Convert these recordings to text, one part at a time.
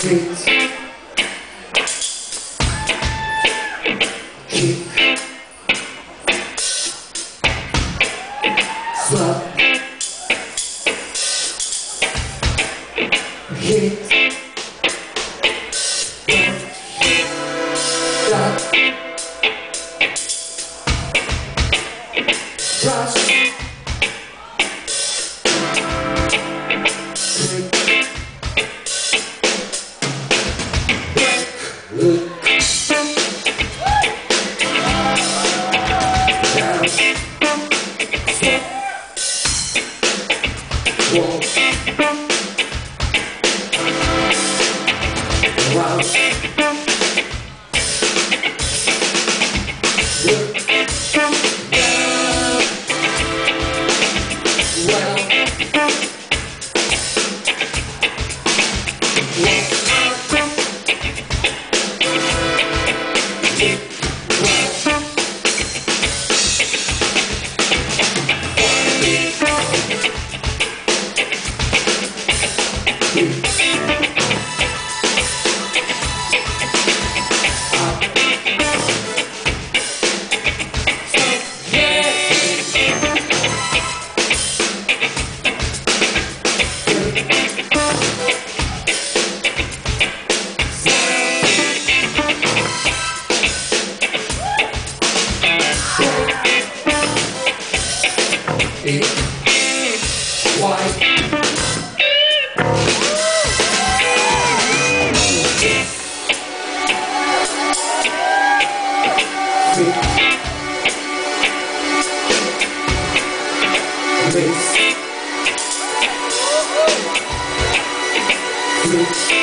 Six. Kick. Slap. Rush. Wow. Wow. It's white. Mix. Mix. Mix.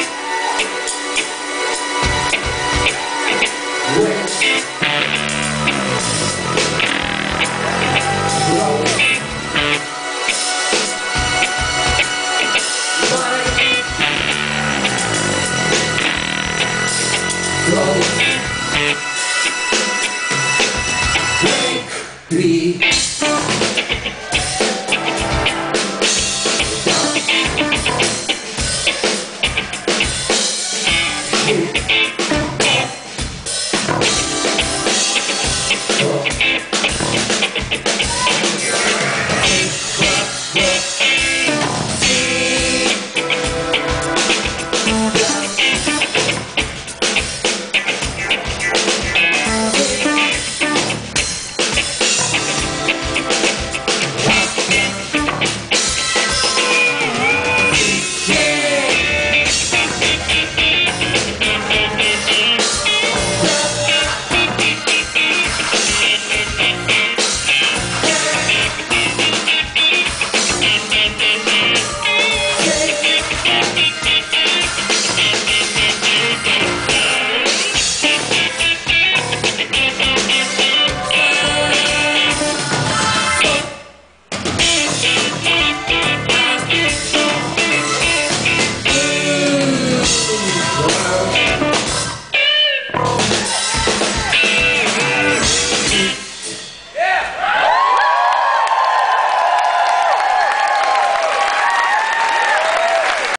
Thank